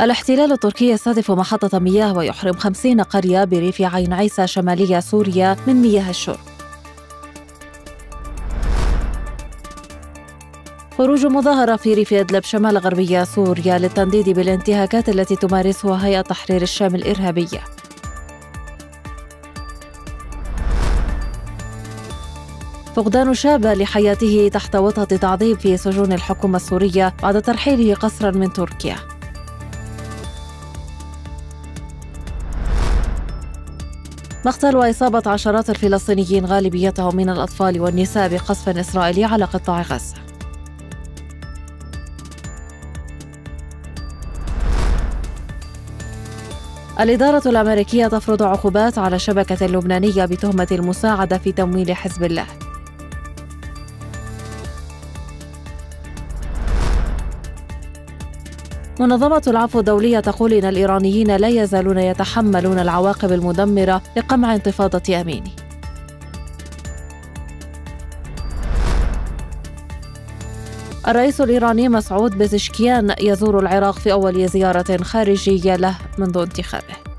الاحتلال التركي يستهدف محطة مياه ويحرم خمسين قرية بريف عين عيسى شمالية سوريا من مياه الشرب خروج مظاهرة في ريف إدلب شمال غربية سوريا للتنديد بالانتهاكات التي تمارسها هيئة تحرير الشام الإرهابية. فقدان شاب لحياته تحت وطأة تعذيب في سجون الحكومة السورية بعد ترحيله قسرا من تركيا. مقتل وإصابة عشرات الفلسطينيين غالبيتهم من الأطفال والنساء بقصف إسرائيلي على قطاع غزة. الإدارة الأمريكية تفرض عقوبات على الشبكة اللبنانية بتهمة المساعدة في تمويل حزب الله. منظمة العفو الدولية تقول إن الإيرانيين لا يزالون يتحملون العواقب المدمرة لقمع انتفاضة أميني الرئيس الإيراني مسعود بزشكيان يزور العراق في أول زيارة خارجية له منذ انتخابه.